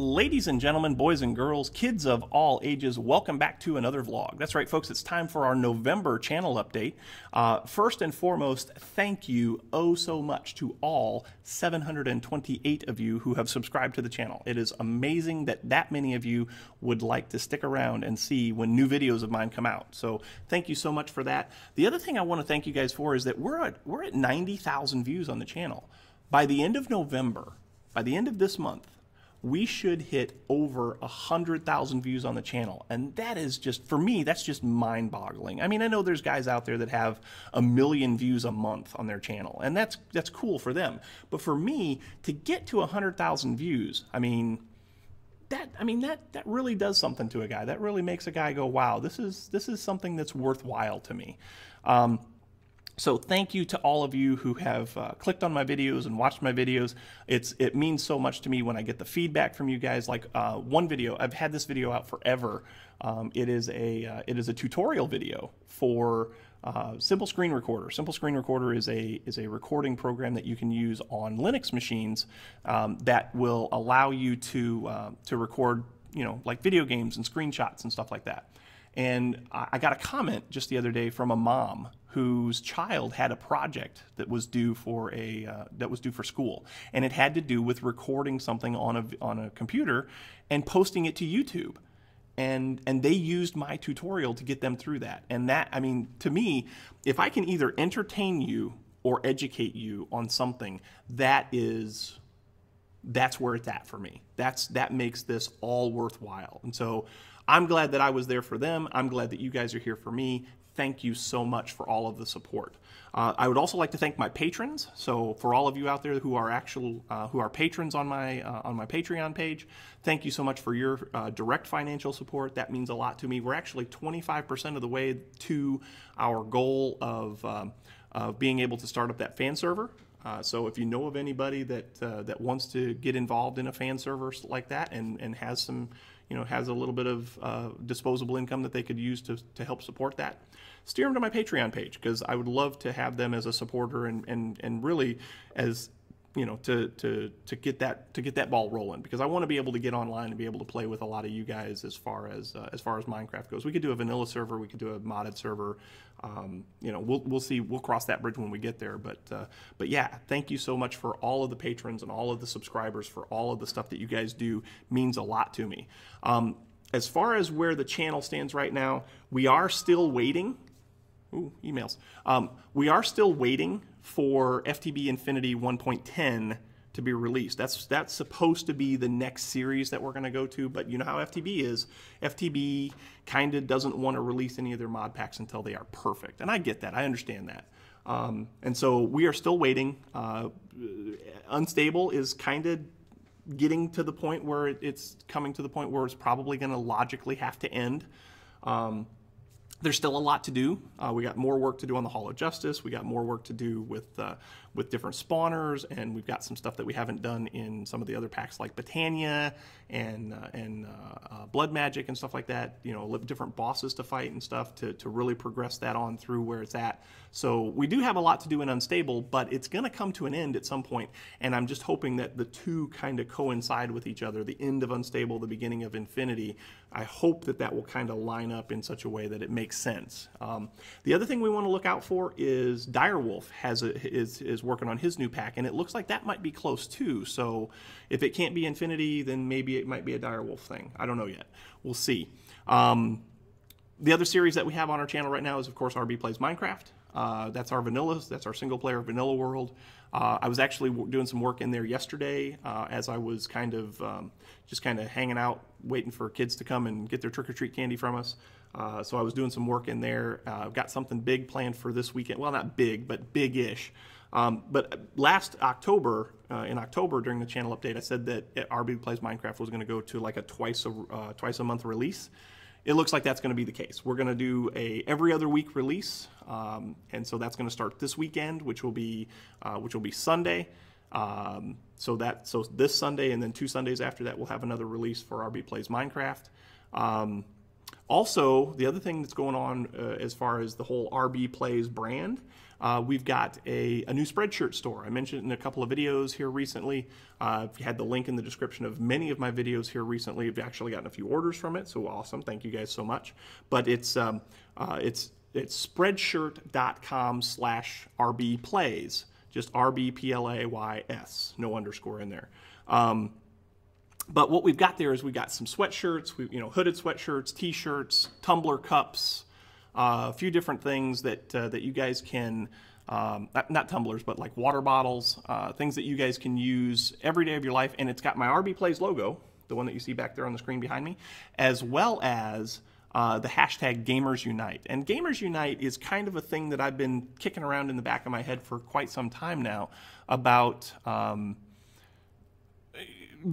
Ladies and gentlemen, boys and girls, kids of all ages, welcome back to another vlog. That's right, folks, it's time for our November channel update. Uh, first and foremost, thank you oh so much to all 728 of you who have subscribed to the channel. It is amazing that that many of you would like to stick around and see when new videos of mine come out. So thank you so much for that. The other thing I want to thank you guys for is that we're at, we're at 90,000 views on the channel. By the end of November, by the end of this month, we should hit over a hundred thousand views on the channel. And that is just for me that's just mind-boggling. I mean i know there's guys out there that have a million views a month on their channel and that's that's cool for them. But for me to get to a hundred thousand views i mean that i mean that that really does something to a guy. That really makes a guy go wow this is this is something that's worthwhile to me. Um, so thank you to all of you who have uh, clicked on my videos and watched my videos. It's it means so much to me when I get the feedback from you guys. Like uh, one video, I've had this video out forever. Um, it is a uh, it is a tutorial video for uh, Simple Screen Recorder. Simple Screen Recorder is a is a recording program that you can use on Linux machines um, that will allow you to uh, to record you know like video games and screenshots and stuff like that. And I got a comment just the other day from a mom whose child had a project that was due for a uh, that was due for school, and it had to do with recording something on a on a computer and posting it to YouTube. And, and they used my tutorial to get them through that. And that, I mean, to me, if I can either entertain you or educate you on something, that is that's where it's at for me. That's that makes this all worthwhile. And so I'm glad that I was there for them. I'm glad that you guys are here for me thank you so much for all of the support. Uh, I would also like to thank my patrons. So for all of you out there who are actual uh, who are patrons on my uh, on my Patreon page, thank you so much for your uh, direct financial support. That means a lot to me. We're actually 25% of the way to our goal of um, of being able to start up that fan server. Uh, so if you know of anybody that uh, that wants to get involved in a fan server like that and and has some you know has a little bit of uh, disposable income that they could use to, to help support that steer them to my patreon page because i would love to have them as a supporter and, and, and really as you know to to to get that to get that ball rolling because I want to be able to get online and be able to play with a lot of you guys as far as uh, as far as Minecraft goes. We could do a vanilla server, we could do a modded server. Um, you know, we'll we'll see. We'll cross that bridge when we get there. But uh, but yeah, thank you so much for all of the patrons and all of the subscribers for all of the stuff that you guys do means a lot to me. Um, as far as where the channel stands right now, we are still waiting. Ooh, emails. Um, we are still waiting for FTB Infinity 1.10 to be released. That's that's supposed to be the next series that we're going to go to, but you know how FTB is. FTB kind of doesn't want to release any of their mod packs until they are perfect, and I get that. I understand that. Um, and so we are still waiting. Uh, Unstable is kind of getting to the point where it's coming to the point where it's probably going to logically have to end. Um, there's still a lot to do. Uh, we got more work to do on the Hall of Justice. We got more work to do with uh, with different spawners, and we've got some stuff that we haven't done in some of the other packs like Botania and uh, and uh, uh, Blood Magic and stuff like that. You know, different bosses to fight and stuff to to really progress that on through where it's at. So we do have a lot to do in Unstable, but it's going to come to an end at some point, and I'm just hoping that the two kind of coincide with each other. The end of Unstable, the beginning of Infinity. I hope that that will kind of line up in such a way that it makes sense. Um, the other thing we want to look out for is Direwolf has a, is is working on his new pack, and it looks like that might be close too. So if it can't be Infinity, then maybe it might be a Direwolf thing. I don't know yet. We'll see. Um, the other series that we have on our channel right now is, of course, RB Plays Minecraft. Uh, that's our vanillas. That's our single player vanilla world. Uh, I was actually doing some work in there yesterday uh, as I was kind of um, just kind of hanging out, waiting for kids to come and get their trick or treat candy from us. Uh, so I was doing some work in there. Uh, I've got something big planned for this weekend. Well, not big, but big-ish. Um, but last October, uh, in October during the channel update, I said that RB Plays Minecraft was going to go to like a twice a uh, twice a month release. It looks like that's going to be the case. We're going to do a every other week release, um, and so that's going to start this weekend, which will be uh, which will be Sunday. Um, so that so this Sunday and then two Sundays after that, we'll have another release for RB Plays Minecraft. Um, also, the other thing that's going on uh, as far as the whole RB Plays brand, Uh, we've got a, a new Spreadshirt store. I mentioned in a couple of videos here recently. Uh, I've had the link in the description of many of my videos here recently. I've actually gotten a few orders from it, so awesome. Thank you guys so much. But it's um, uh, it's it's spreadshirt.com slash rbplays. Just R-B-P-L-A-Y-S. No underscore in there. Um, but what we've got there is we've got some sweatshirts, we, you know, hooded sweatshirts, t-shirts, tumbler cups, a few different things that uh, that you guys can um, not, not, tumblers, but like water bottles, uh, things that you guys can use every day of your life. And it's got my RB Plays logo, the one that you see back there on the screen behind me, as well as uh, the hashtag Gamers Unite. And Gamers Unite is kind of a thing that I've been kicking around in the back of my head for quite some time now about. Um,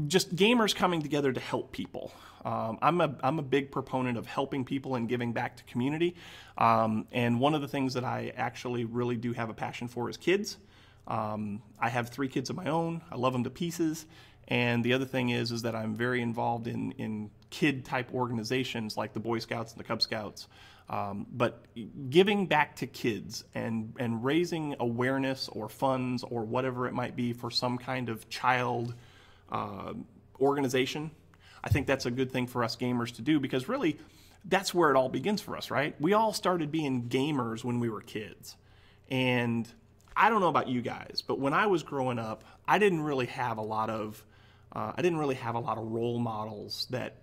just gamers coming together to help people. Um, I'm, a, I'm a big proponent of helping people and giving back to community. Um, and one of the things that I actually really do have a passion for is kids. Um, I have three kids of my own. I love them to pieces. And the other thing is, is that I'm very involved in, in kid type organizations like the Boy Scouts and the Cub Scouts. Um, but giving back to kids and, and raising awareness or funds or whatever it might be for some kind of child uh, organization. I think that's a good thing for us gamers to do because really that's where it all begins for us, right? We all started being gamers when we were kids. And I don't know about you guys, but when I was growing up, I didn't really have a lot of uh, I didn't really have a lot of role models that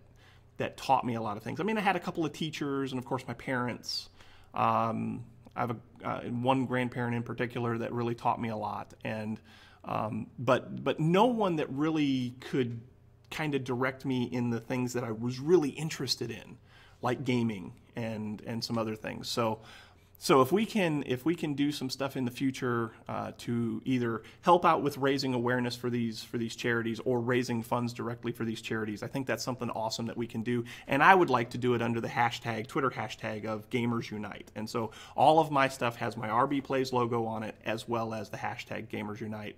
that taught me a lot of things. I mean, I had a couple of teachers, and of course, my parents. Um, I have a, uh, one grandparent in particular that really taught me a lot, and um, but but no one that really could kind of direct me in the things that I was really interested in, like gaming and and some other things. So so if we can if we can do some stuff in the future uh, to either help out with raising awareness for these for these charities or raising funds directly for these charities, I think that's something awesome that we can do. And I would like to do it under the hashtag Twitter hashtag of Gamers Unite. And so all of my stuff has my RB Plays logo on it as well as the hashtag Gamers Unite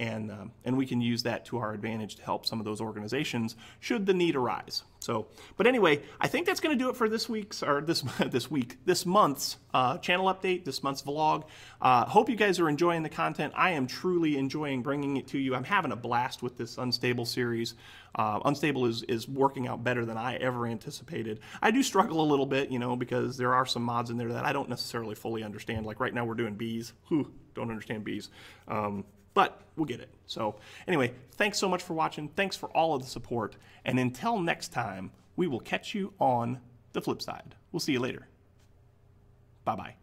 and um, and we can use that to our advantage to help some of those organizations should the need arise. So, but anyway, I think that's going to do it for this week's or this this week this month's uh, channel update, this month's vlog. Uh, hope you guys are enjoying the content. I am truly enjoying bringing it to you. I'm having a blast with this Unstable series. Uh, Unstable is is working out better than I ever anticipated. I do struggle a little bit, you know, because there are some mods in there that I don't necessarily fully understand. Like right now, we're doing bees. Whew, don't understand bees. Um, but we'll get it. So, anyway, thanks so much for watching. Thanks for all of the support. And until next time, we will catch you on the flip side. We'll see you later. Bye bye.